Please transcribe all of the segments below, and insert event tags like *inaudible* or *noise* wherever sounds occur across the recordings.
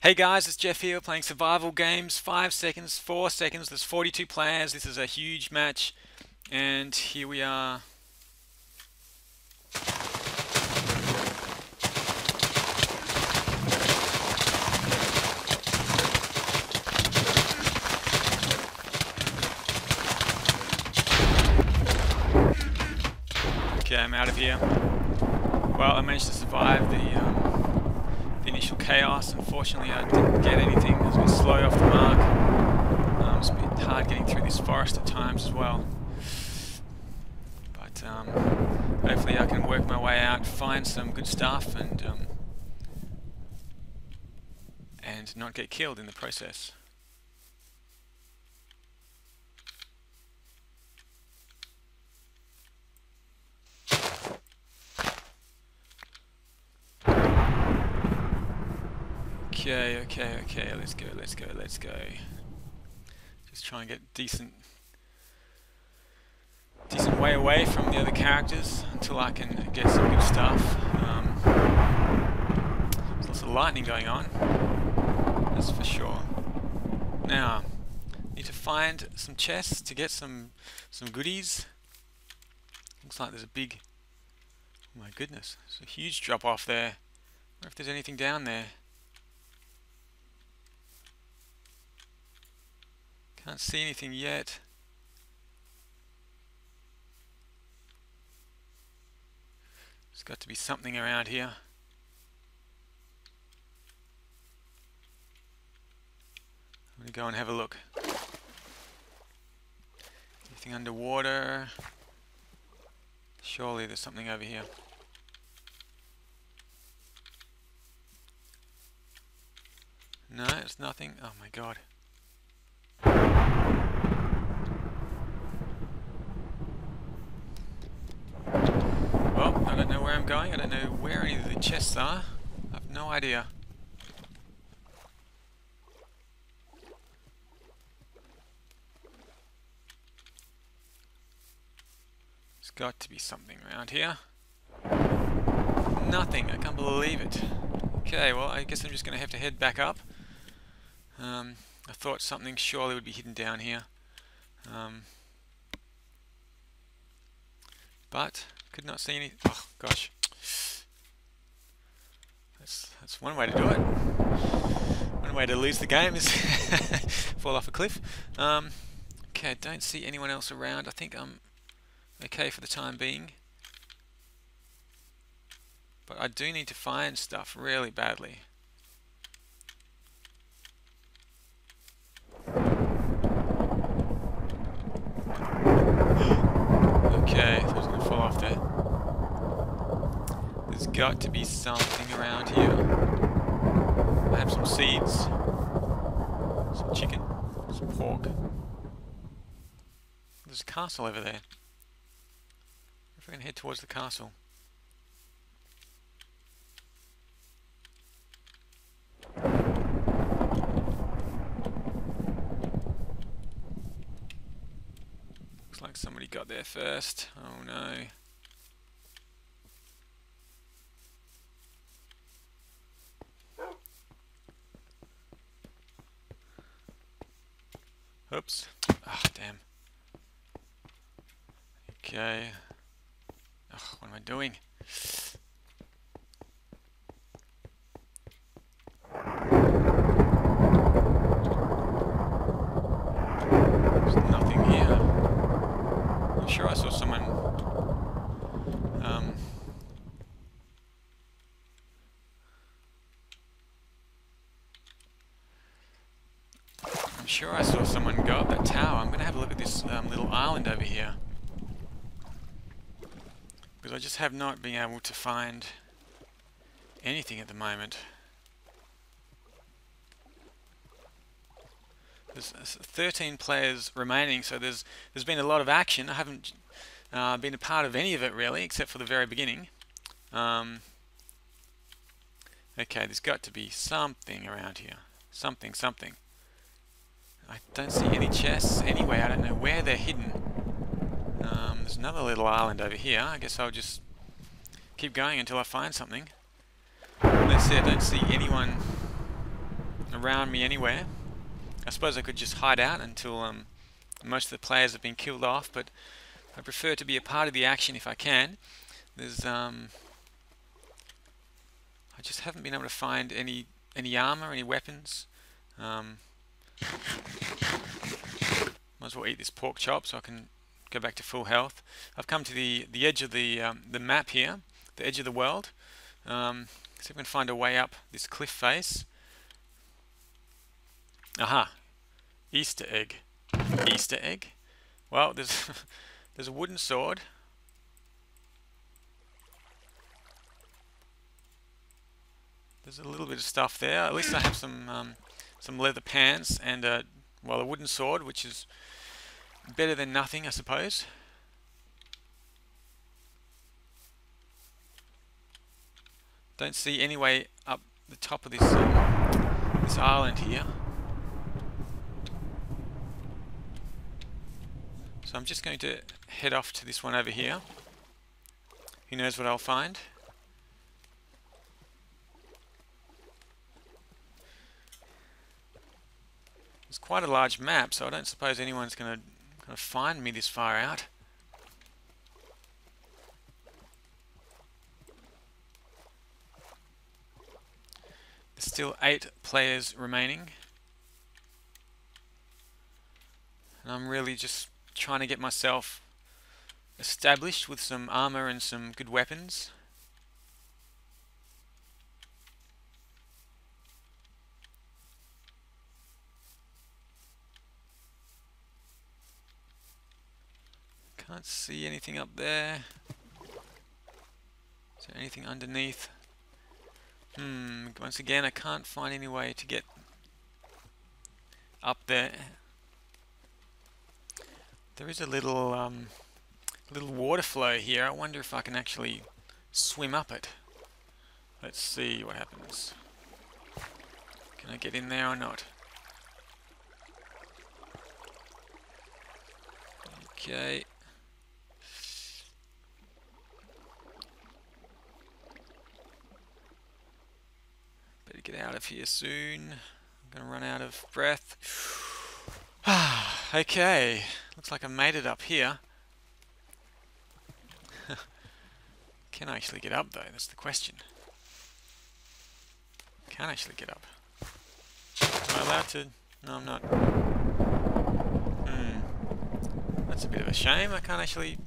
Hey guys, it's Jeff here playing survival games. 5 seconds, 4 seconds, there's 42 players. This is a huge match. And here we are. Okay, I'm out of here. Well, I managed to survive the um, initial chaos. Unfortunately, I didn't get anything. It was a bit slow off the mark. Um, it's a bit hard getting through this forest at times as well. But um, hopefully I can work my way out, find some good stuff, and um, and not get killed in the process. Okay, okay, okay, let's go, let's go, let's go. Just try and get decent decent way away from the other characters until I can get some good stuff. Um, there's lots of lightning going on, that's for sure. Now, need to find some chests to get some some goodies. Looks like there's a big, oh my goodness, there's a huge drop off there. I wonder if there's anything down there. Can't see anything yet. There's got to be something around here. I'm going to go and have a look. Anything underwater? Surely there's something over here. No, it's nothing. Oh my god. Well, I don't know where I'm going. I don't know where any of the chests are. I have no idea. There's got to be something around here. Nothing. I can't believe it. Okay, well, I guess I'm just going to have to head back up. Um, I thought something surely would be hidden down here. Um, but could not see any. Oh gosh, that's that's one way to do it. One way to lose the game is *laughs* fall off a cliff. Um, okay, I don't see anyone else around. I think I'm okay for the time being. But I do need to find stuff really badly. Okay, so I was going to fall off there. Got to be something around here. I have some seeds. Some chicken. Some pork. There's a castle over there. If we can head towards the castle. Looks like somebody got there first. Oh no. Ah, oh, damn. Okay. Ugh, what am I doing? There's nothing here. I'm sure I saw someone um, I'm sure I saw someone up that tower. I'm going to have a look at this um, little island over here. Because I just have not been able to find anything at the moment. There's 13 players remaining, so there's there's been a lot of action. I haven't uh, been a part of any of it really, except for the very beginning. Um, okay, there's got to be something around here. Something, something. I don't see any chests anyway. I don't know where they're hidden. Um, there's another little island over here. I guess I'll just keep going until I find something. Let's see, I don't see anyone around me anywhere. I suppose I could just hide out until um, most of the players have been killed off, but I prefer to be a part of the action if I can. There's um, I just haven't been able to find any any armor, any weapons. Um, might as well eat this pork chop so I can go back to full health. I've come to the the edge of the um, the map here, the edge of the world. Um, see if we can find a way up this cliff face. Aha! Easter egg. Easter egg? Well, there's *laughs* there's a wooden sword. There's a little bit of stuff there. At least I have some um, some leather pants and a well a wooden sword, which is better than nothing, I suppose. Don't see any way up the top of this um, this island here. So I'm just going to head off to this one over here. Who knows what I'll find? Quite a large map, so I don't suppose anyone's going to find me this far out. There's still eight players remaining. And I'm really just trying to get myself established with some armor and some good weapons. Can't see anything up there. Is there anything underneath? Hmm, once again I can't find any way to get up there. There is a little um, little water flow here. I wonder if I can actually swim up it. Let's see what happens. Can I get in there or not? Okay. Get out of here soon. I'm gonna run out of breath. *sighs* okay. Looks like I made it up here. *laughs* Can I actually get up though? That's the question. Can I actually get up? Am I allowed to? No, I'm not. Hmm. That's a bit of a shame. I can't actually...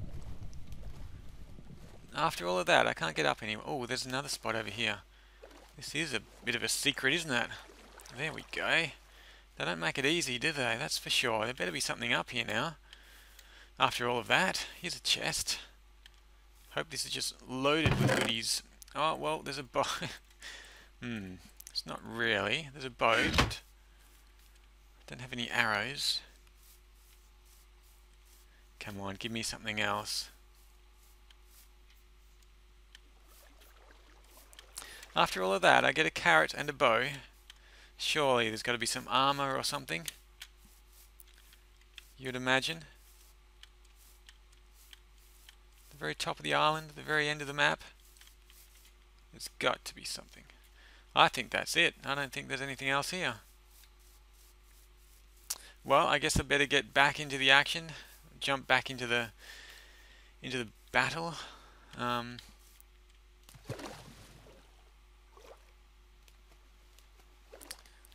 After all of that, I can't get up anymore. Oh, there's another spot over here. This is a bit of a secret, isn't it? There we go. They don't make it easy, do they? That's for sure. There better be something up here now. After all of that, here's a chest. Hope this is just loaded with goodies. Oh, well, there's a boat. *laughs* hmm, it's not really. There's a boat. don't have any arrows. Come on, give me something else. After all of that, I get a carrot and a bow. Surely there's got to be some armor or something. You'd imagine. The very top of the island, the very end of the map. There's got to be something. I think that's it. I don't think there's anything else here. Well, I guess I better get back into the action. Jump back into the into the battle. Um,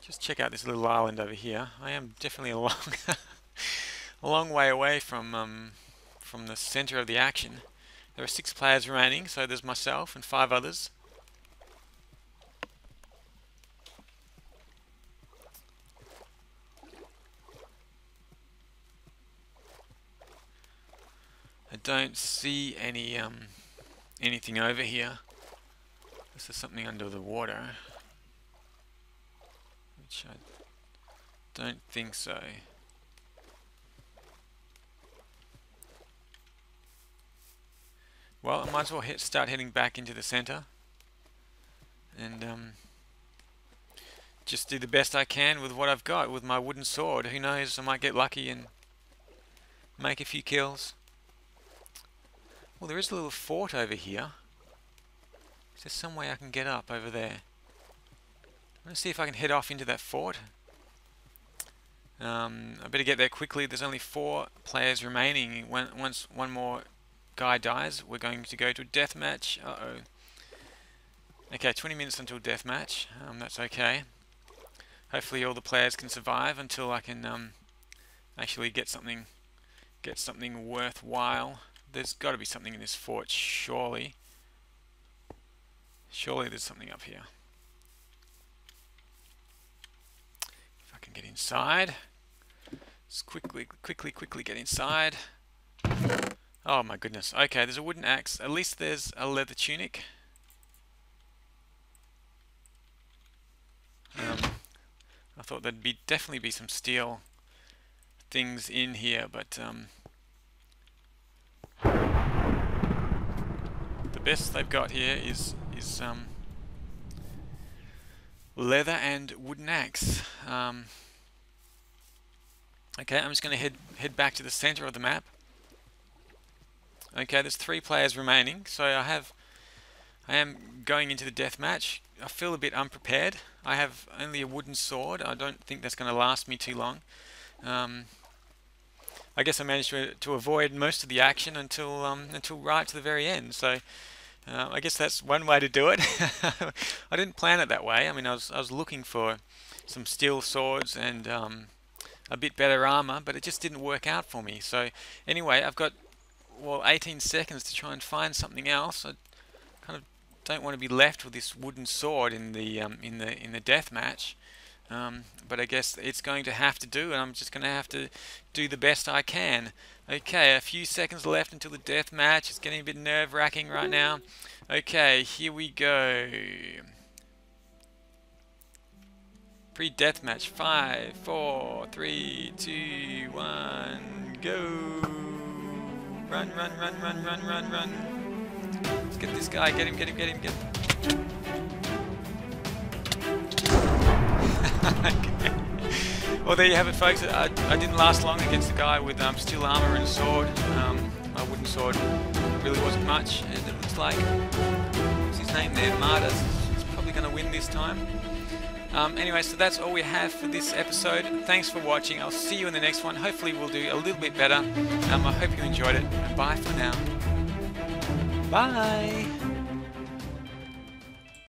Just check out this little island over here. I am definitely a long, *laughs* a long way away from um, from the center of the action. There are six players remaining, so there's myself and five others. I don't see any um, anything over here. This is something under the water I don't think so. Well, I might as well hit, start heading back into the center and um, just do the best I can with what I've got with my wooden sword. Who knows, I might get lucky and make a few kills. Well, there is a little fort over here. Is there some way I can get up over there? Let's see if I can head off into that fort. Um, I better get there quickly. There's only four players remaining. When, once one more guy dies, we're going to go to a death match. Uh-oh. Okay, 20 minutes until death match. Um, that's okay. Hopefully all the players can survive until I can um, actually get something get something worthwhile. There's got to be something in this fort, surely. Surely there's something up here. If I can get inside. Just quickly, quickly, quickly get inside. Oh my goodness. Okay, there's a wooden axe. At least there's a leather tunic. Um, I thought there'd be definitely be some steel things in here, but um, the best they've got here is is um, leather and wooden axe. Um, okay, I'm just going to head head back to the center of the map. Okay, there's three players remaining, so I have I am going into the death match. I feel a bit unprepared. I have only a wooden sword. I don't think that's going to last me too long. Um, I guess I managed to, to avoid most of the action until um, until right to the very end. So uh, I guess that's one way to do it. *laughs* I didn't plan it that way. I mean, I was I was looking for some steel swords and um, a bit better armor, but it just didn't work out for me. So anyway, I've got well 18 seconds to try and find something else. I kind of don't want to be left with this wooden sword in the um, in the in the death match. Um, but I guess it's going to have to do, and I'm just going to have to do the best I can. Okay, a few seconds left until the death match. It's getting a bit nerve-wracking right now. Okay, here we go. Pre-death match. Five, four, three, two, one, go! Run, run, run, run, run, run, run. Let's get this guy. Get him, get him, get him, get him. *laughs* well, there you have it, folks. I, I, didn't last long against the guy with um, steel armor and a sword. Um, my wooden sword really wasn't much, and it looks like what's his name there, Martyrs. He's probably going to win this time. Um, anyway, so that's all we have for this episode. Thanks for watching. I'll see you in the next one. Hopefully, we'll do a little bit better. Um, I hope you enjoyed it. Bye for now. Bye.